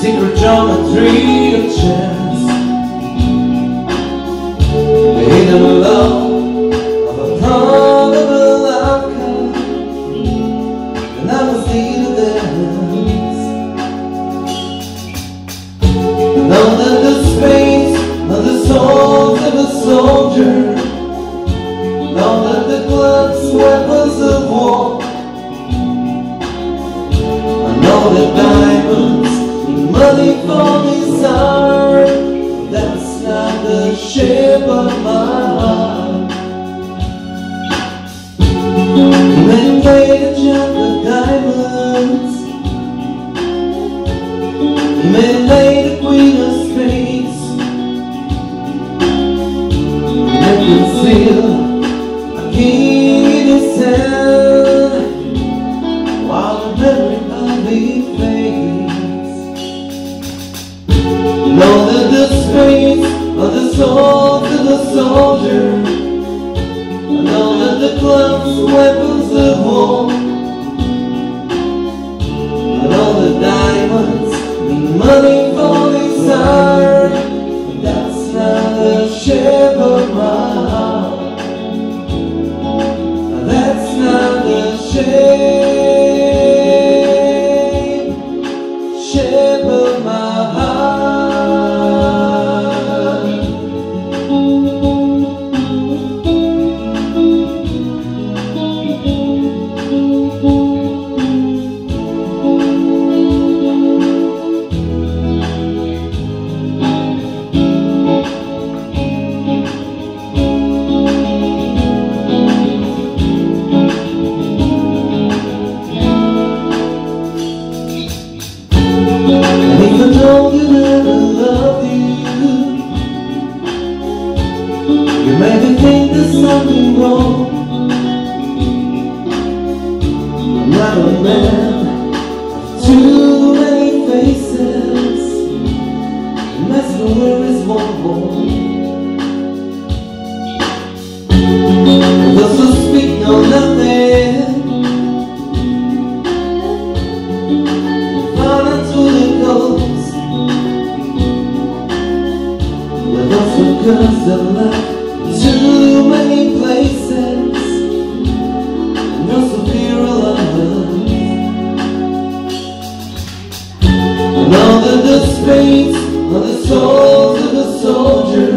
Secret geometry of chance. Soldier. Know that the gloves, weapons of war. I know that diamonds need money for desire. That's not the shape of my heart. Soul to the soldier. And all that the clubs, weapons of war. And all the diamonds need money for desire. But that's not the shape of my heart. That's not the shape, shape of my heart. There's something wrong. I'm not a man of too many faces, and that's where is one more. Those who speak know nothing. Into the space of the souls of the soldier.